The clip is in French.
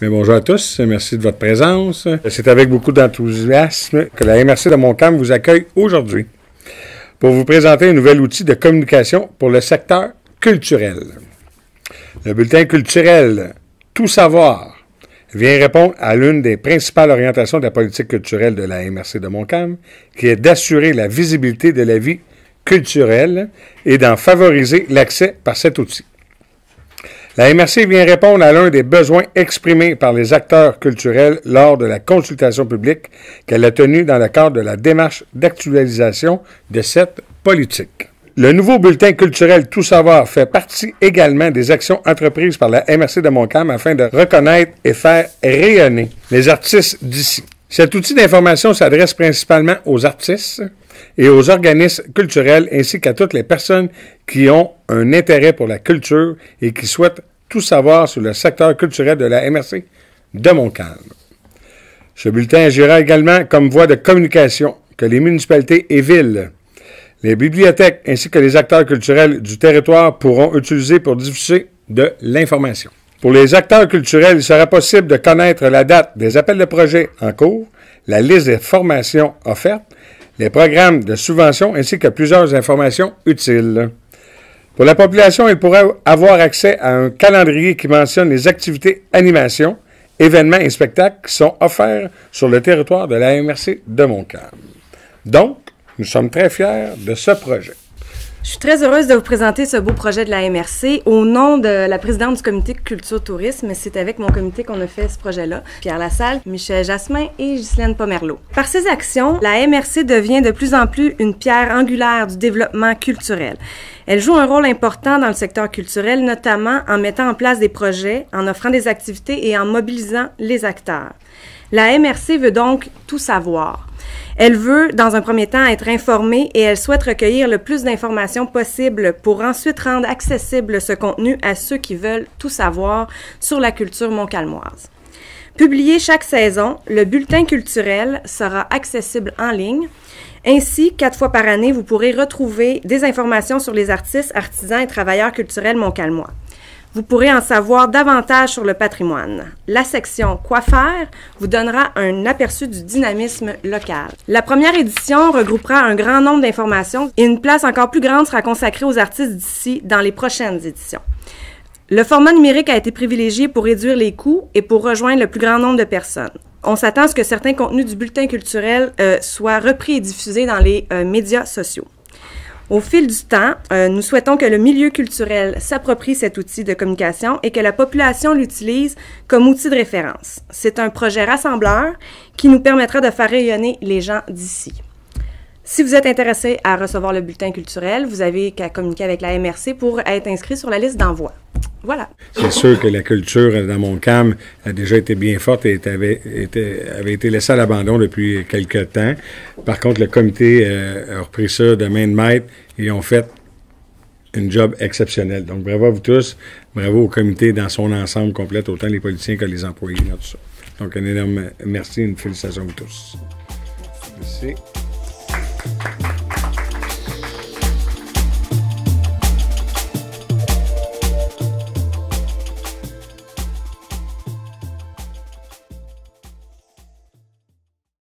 Mais bonjour à tous, merci de votre présence. C'est avec beaucoup d'enthousiasme que la MRC de Montcalm vous accueille aujourd'hui pour vous présenter un nouvel outil de communication pour le secteur culturel. Le bulletin culturel Tout savoir vient répondre à l'une des principales orientations de la politique culturelle de la MRC de Montcalm, qui est d'assurer la visibilité de la vie culturelle et d'en favoriser l'accès par cet outil. La MRC vient répondre à l'un des besoins exprimés par les acteurs culturels lors de la consultation publique qu'elle a tenue dans le cadre de la démarche d'actualisation de cette politique. Le nouveau bulletin culturel Tout savoir fait partie également des actions entreprises par la MRC de Montcalm afin de reconnaître et faire rayonner les artistes d'ici. Cet outil d'information s'adresse principalement aux artistes et aux organismes culturels ainsi qu'à toutes les personnes qui ont un intérêt pour la culture et qui souhaitent tout savoir sur le secteur culturel de la MRC de Montcalm. Ce bulletin agira également comme voie de communication que les municipalités et villes, les bibliothèques ainsi que les acteurs culturels du territoire pourront utiliser pour diffuser de l'information. Pour les acteurs culturels, il sera possible de connaître la date des appels de projet en cours, la liste des formations offertes, les programmes de subvention ainsi que plusieurs informations utiles. Pour la population, elle pourra avoir accès à un calendrier qui mentionne les activités, animations, événements et spectacles qui sont offerts sur le territoire de la MRC de Montcalm. Donc, nous sommes très fiers de ce projet. Je suis très heureuse de vous présenter ce beau projet de la MRC. Au nom de la présidente du comité Culture Tourisme, c'est avec mon comité qu'on a fait ce projet-là. Pierre Lassalle, Michel Jasmin et Ghislaine Pomerleau. Par ces actions, la MRC devient de plus en plus une pierre angulaire du développement culturel. Elle joue un rôle important dans le secteur culturel, notamment en mettant en place des projets, en offrant des activités et en mobilisant les acteurs. La MRC veut donc tout savoir. Elle veut, dans un premier temps, être informée et elle souhaite recueillir le plus d'informations possible pour ensuite rendre accessible ce contenu à ceux qui veulent tout savoir sur la culture montcalmoise. Publié chaque saison, le bulletin culturel sera accessible en ligne. Ainsi, quatre fois par année, vous pourrez retrouver des informations sur les artistes, artisans et travailleurs culturels montcalmois vous pourrez en savoir davantage sur le patrimoine. La section Quoi faire vous donnera un aperçu du dynamisme local. La première édition regroupera un grand nombre d'informations et une place encore plus grande sera consacrée aux artistes d'ici dans les prochaines éditions. Le format numérique a été privilégié pour réduire les coûts et pour rejoindre le plus grand nombre de personnes. On s'attend à ce que certains contenus du bulletin culturel euh, soient repris et diffusés dans les euh, médias sociaux. Au fil du temps, euh, nous souhaitons que le milieu culturel s'approprie cet outil de communication et que la population l'utilise comme outil de référence. C'est un projet rassembleur qui nous permettra de faire rayonner les gens d'ici. Si vous êtes intéressé à recevoir le bulletin culturel, vous avez qu'à communiquer avec la MRC pour être inscrit sur la liste d'envoi. Voilà. C'est sûr que la culture dans mon cam a déjà été bien forte et avait, été laissée à l'abandon depuis quelques temps. Par contre, le comité euh, a repris ça de main de maître et ont fait un job exceptionnel. Donc, bravo à vous tous. Bravo au comité dans son ensemble complet, autant les politiciens que les employés. Tout. Donc, un énorme merci et une félicitation à vous tous. Merci.